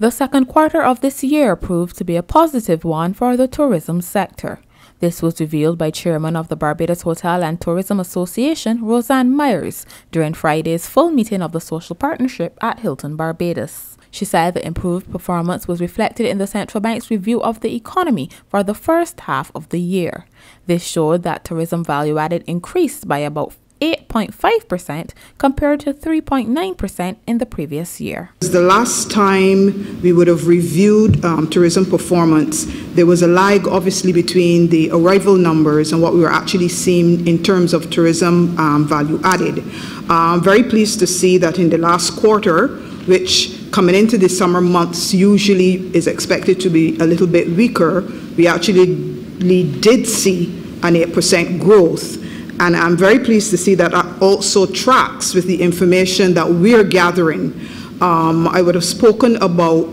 The second quarter of this year proved to be a positive one for the tourism sector. This was revealed by Chairman of the Barbados Hotel and Tourism Association, Roseanne Myers, during Friday's full meeting of the social partnership at Hilton Barbados. She said the improved performance was reflected in the central bank's review of the economy for the first half of the year. This showed that tourism value added increased by about 8.5% compared to 3.9% in the previous year. The last time we would have reviewed um, tourism performance, there was a lag obviously between the arrival numbers and what we were actually seeing in terms of tourism um, value added. I'm very pleased to see that in the last quarter, which coming into the summer months usually is expected to be a little bit weaker, we actually did see an 8% growth and I'm very pleased to see that also tracks with the information that we're gathering. Um, I would have spoken about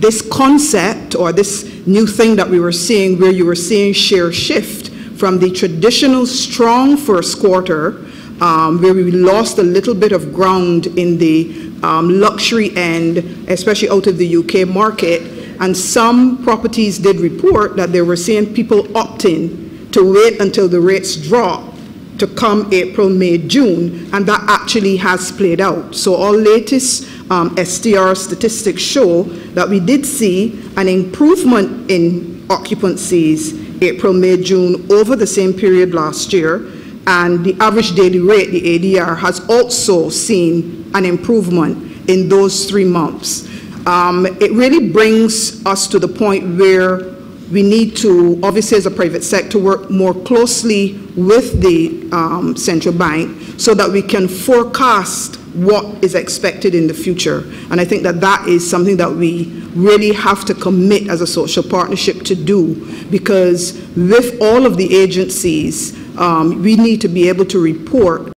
this concept or this new thing that we were seeing where you were seeing share shift from the traditional strong first quarter um, where we lost a little bit of ground in the um, luxury end, especially out of the UK market. And some properties did report that they were seeing people opting to wait until the rates drop to come April, May, June, and that actually has played out. So our latest um, STR statistics show that we did see an improvement in occupancies April, May, June over the same period last year, and the average daily rate, the ADR, has also seen an improvement in those three months. Um, it really brings us to the point where we need to, obviously as a private sector, work more closely with the um, central bank so that we can forecast what is expected in the future. And I think that that is something that we really have to commit as a social partnership to do because with all of the agencies, um, we need to be able to report